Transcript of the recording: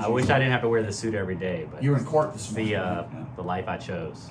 I wish. I didn't have to wear this suit every day, but You were in court this morning. the uh, Yeah. the life I chose.